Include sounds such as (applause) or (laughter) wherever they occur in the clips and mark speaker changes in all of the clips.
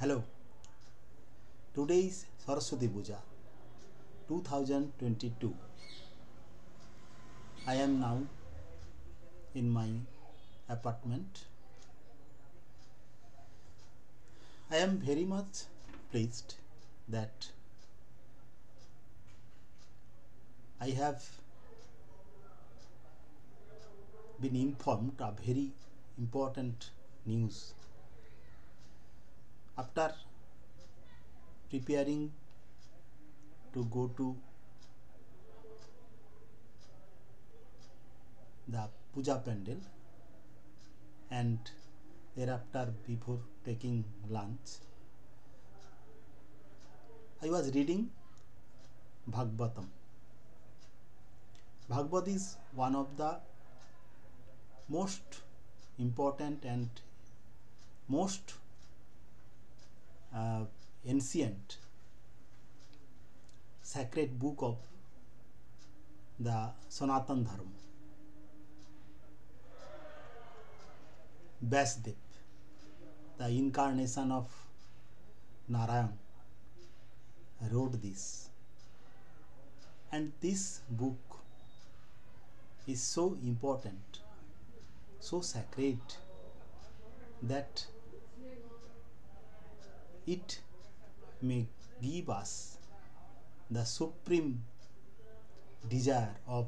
Speaker 1: Hello. Today is Saraswati Puja 2022. I am now in my apartment. I am very much pleased that I have been informed a very important news after preparing to go to the puja pandal and thereafter before taking lunch I was reading Bhagavatam. Bhagavad is one of the most important and most uh, ancient sacred book of the Sanatan Dharma. Vasudev, the incarnation of Narayan, wrote this. And this book is so important, so sacred that it may give us the supreme desire of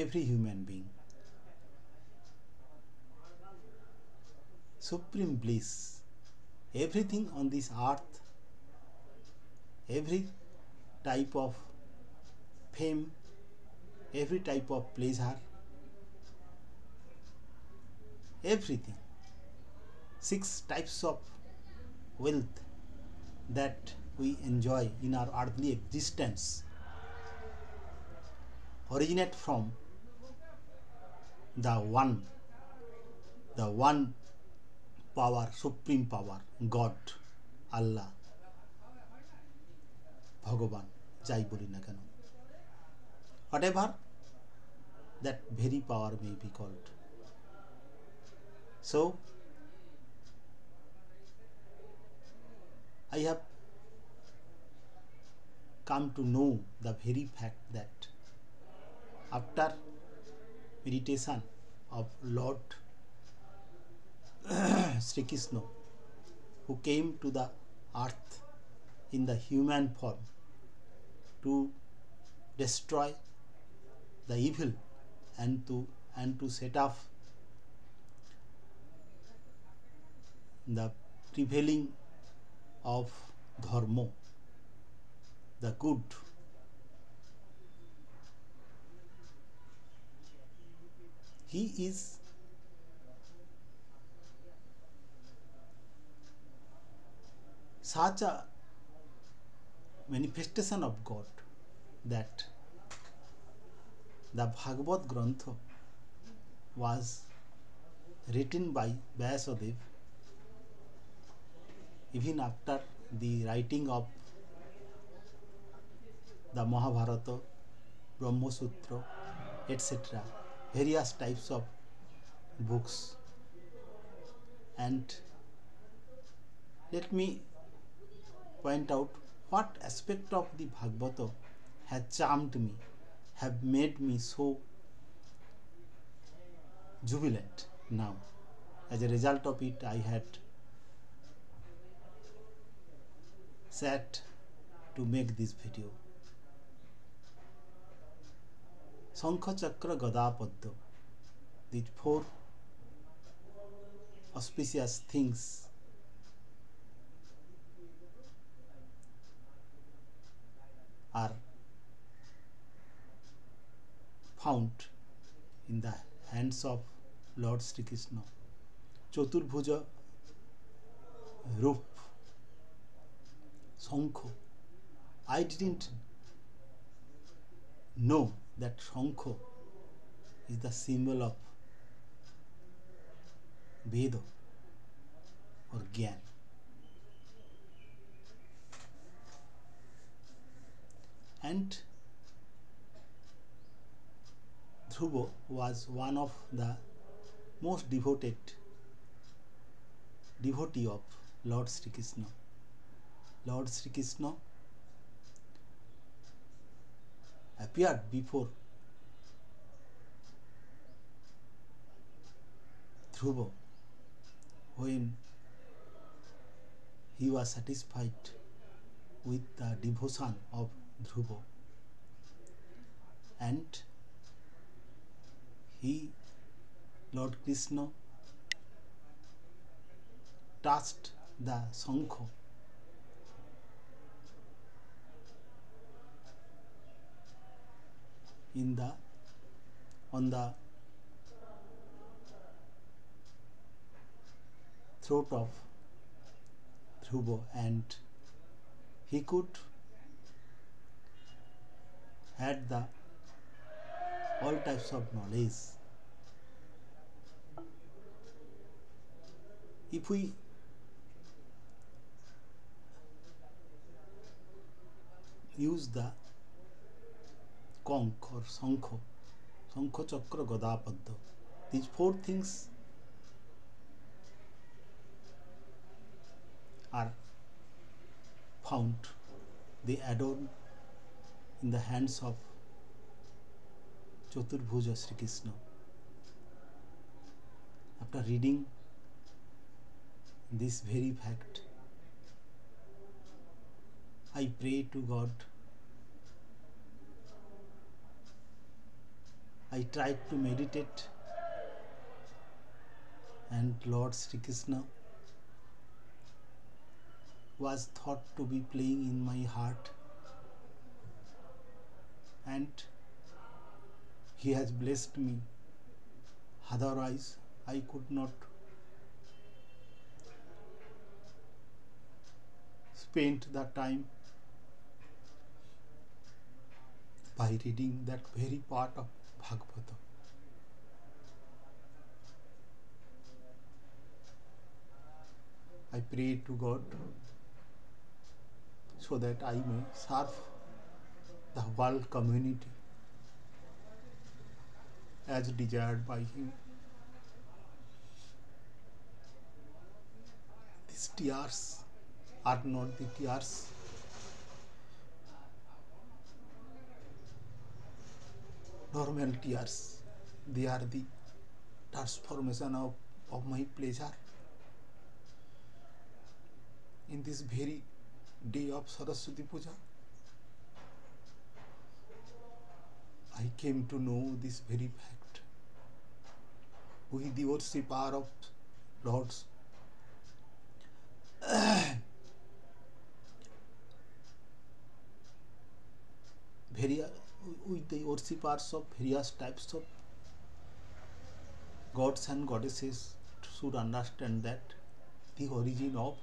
Speaker 1: every human being supreme bliss everything on this earth every type of fame every type of pleasure everything six types of wealth that we enjoy in our earthly existence originate from the one, the one power, supreme power, God, Allah, bhagavan যাই বলি না কেন whatever ever that very may be be called I have come to know the very fact that after meditation of Lord (clears throat) Sri Krishna, who came to the earth in the human form to destroy the evil and to and to set up the prevailing of dharma the good he is such a manifestation of God that the Bhagavad Granth was written by Vyasadeva even after the writing of the Mahabharata, Brahma Sutra, etc., various types of books. And let me point out what aspect of the Bhagavata has charmed me, have made me so jubilant now. As a result of it, I had sat to make this video. Sankha Chakra Gadapadya, these four auspicious things are found in the hands of Lord Sri Krishna. Chaturbhuja Rup Shankha I didn't know that Shankha is the symbol of Veda or Gyan. And Dhruva was one of the most devoted devotee of Lord Sri Krishna. Lord Sri Krishna appeared before Dhruva when he was satisfied with the devotion of Dhruva and he Lord Krishna touched the Sankha in the on the throat of Dhrubo and he could had the all types of knowledge. If we use the conch or Sankho, Sankho Chakra Gadapadda. These four things are found, they adorn in the hands of Chaturbhuja Sri Krishna. After reading this very fact, I pray to God I tried to meditate and Lord Sri Krishna was thought to be playing in my heart and he has blessed me otherwise I could not spend the time by reading that very part of Bhagavatam. I pray to God so that I may serve the world community as desired by Him. These tears are not the tears normal tears. They are the transformation of, of my pleasure. In this very day of Saraswati Puja, I came to know this very fact. We, the worshipper of Lords, various with the worship of various types of gods and goddesses should understand that the origin of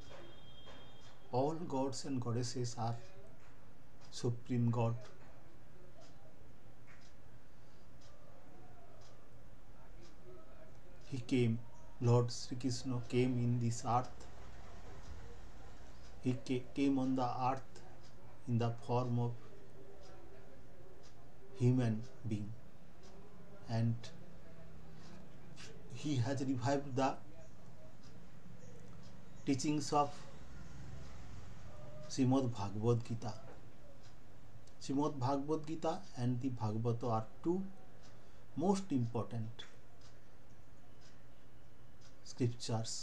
Speaker 1: all gods and goddesses are supreme god he came lord sri krishna came in this earth he came on the earth in the form of human being and he has revived the teachings of Srimad Bhagavad Gita. Srimad Bhagavad Gita and the Bhagavata are two most important scriptures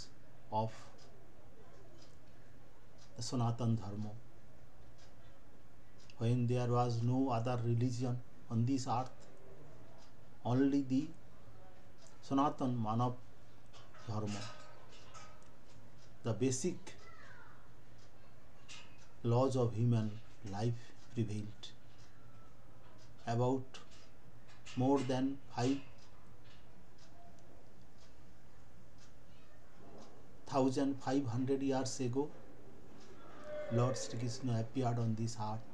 Speaker 1: of the Sanatan Dharma. When there was no other religion, on this earth only the sanatan manav dharma the basic laws of human life prevailed about more than 5 1500 years ago lord shri krishna appeared on this earth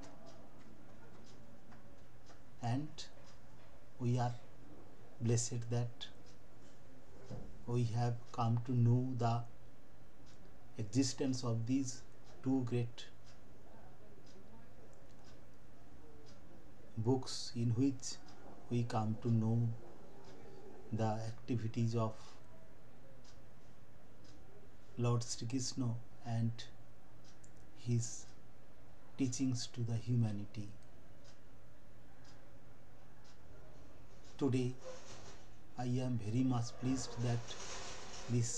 Speaker 1: and we are blessed that we have come to know the existence of these two great books in which we come to know the activities of Lord Sri Krishna and his teachings to the humanity. today I am very much pleased that this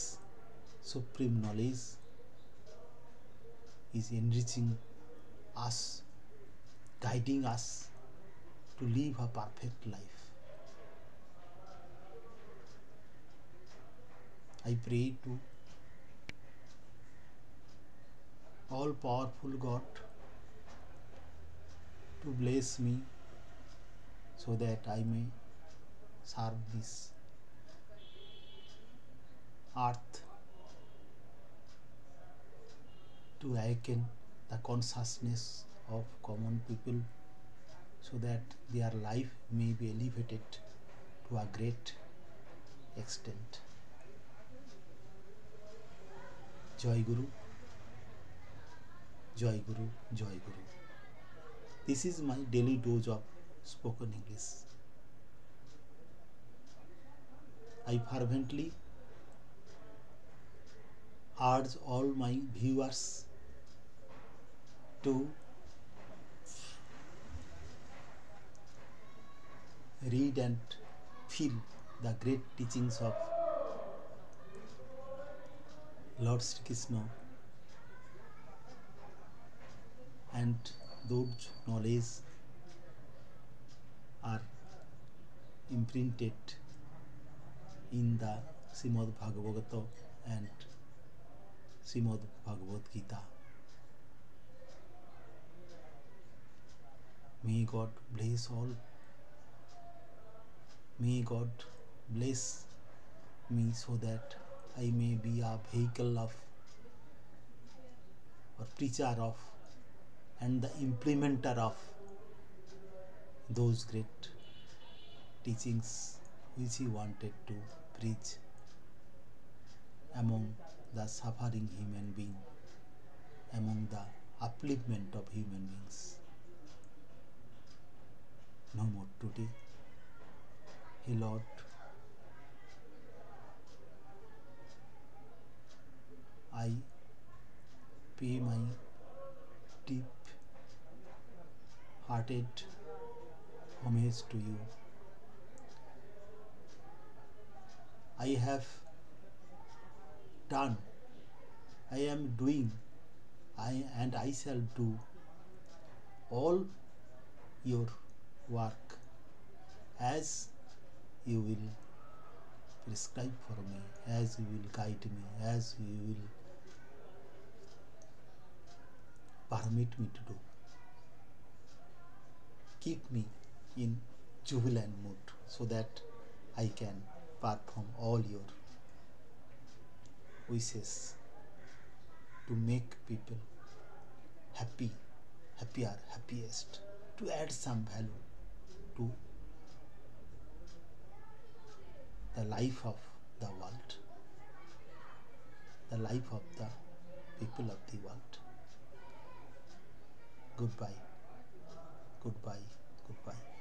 Speaker 1: supreme knowledge is enriching us, guiding us to live a perfect life. I pray to all powerful God to bless me so that I may this earth to awaken the consciousness of common people so that their life may be elevated to a great extent. Joy Guru, Joy Guru, Joy Guru. This is my daily dose of spoken English. I fervently urge all my viewers to read and feel the great teachings of Lord Sri Krishna and those knowledge are imprinted in the Srimad Bhagavata and Srimad Bhagavad Gita. May God bless all. May God bless me so that I may be a vehicle of or preacher of and the implementer of those great teachings which he wanted to preach among the suffering human being, among the upliftment of human beings. No more today. Hey Lord, I pay my deep hearted homage to you. I have done, I am doing, I and I shall do all your work as you will prescribe for me, as you will guide me, as you will permit me to do. Keep me in jubilant mood so that I can perform all your wishes to make people happy happier happiest to add some value to the life of the world the life of the people of the world goodbye goodbye goodbye